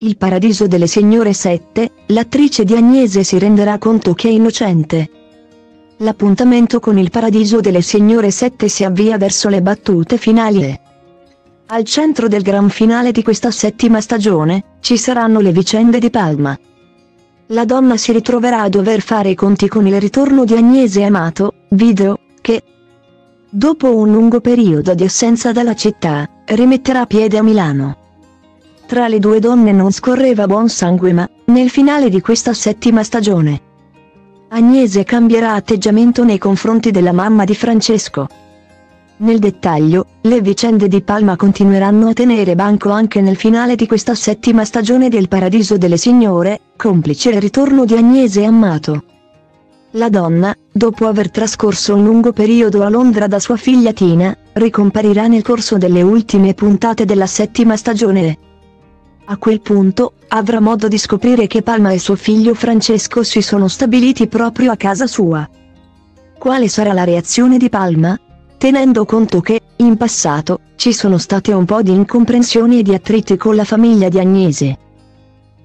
Il paradiso delle signore 7, l'attrice di Agnese si renderà conto che è innocente. L'appuntamento con il paradiso delle signore 7 si avvia verso le battute finali al centro del gran finale di questa settima stagione, ci saranno le vicende di Palma. La donna si ritroverà a dover fare i conti con il ritorno di Agnese Amato, video, che, dopo un lungo periodo di assenza dalla città, rimetterà piede a Milano. Tra le due donne non scorreva buon sangue ma, nel finale di questa settima stagione, Agnese cambierà atteggiamento nei confronti della mamma di Francesco. Nel dettaglio, le vicende di Palma continueranno a tenere banco anche nel finale di questa settima stagione del Paradiso delle Signore, complice il ritorno di Agnese Amato. La donna, dopo aver trascorso un lungo periodo a Londra da sua figlia Tina, ricomparirà nel corso delle ultime puntate della settima stagione. A quel punto, avrà modo di scoprire che Palma e suo figlio Francesco si sono stabiliti proprio a casa sua. Quale sarà la reazione di Palma? tenendo conto che, in passato, ci sono state un po' di incomprensioni e di attriti con la famiglia di Agnese.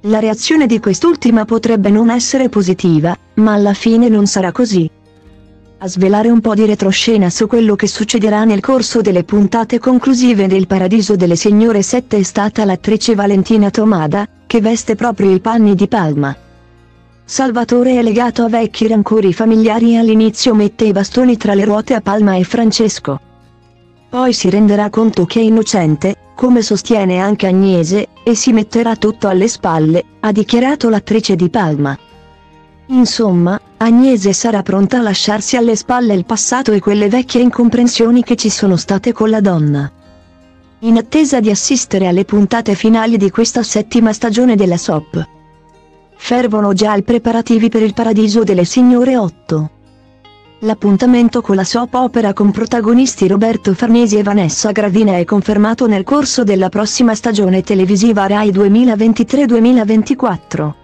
La reazione di quest'ultima potrebbe non essere positiva, ma alla fine non sarà così. A svelare un po' di retroscena su quello che succederà nel corso delle puntate conclusive del Paradiso delle Signore 7 è stata l'attrice Valentina Tomada, che veste proprio i panni di Palma. Salvatore è legato a vecchi rancori familiari e all'inizio mette i bastoni tra le ruote a Palma e Francesco. Poi si renderà conto che è innocente, come sostiene anche Agnese, e si metterà tutto alle spalle, ha dichiarato l'attrice di Palma. Insomma, Agnese sarà pronta a lasciarsi alle spalle il passato e quelle vecchie incomprensioni che ci sono state con la donna. In attesa di assistere alle puntate finali di questa settima stagione della SOP fervono già i preparativi per il Paradiso delle Signore 8. L'appuntamento con la soap opera con protagonisti Roberto Farnesi e Vanessa Gravina è confermato nel corso della prossima stagione televisiva Rai 2023-2024.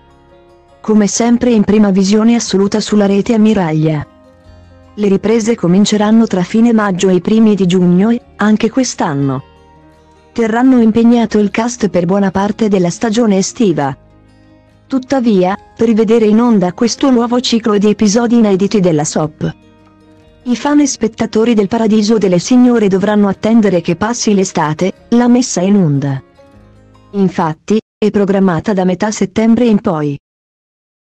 Come sempre in prima visione assoluta sulla rete Ammiraglia. Le riprese cominceranno tra fine maggio e i primi di giugno e, anche quest'anno, terranno impegnato il cast per buona parte della stagione estiva. Tuttavia, per rivedere in onda questo nuovo ciclo di episodi inediti della SOP, i fan e spettatori del Paradiso delle Signore dovranno attendere che passi l'estate, la messa in onda. Infatti, è programmata da metà settembre in poi.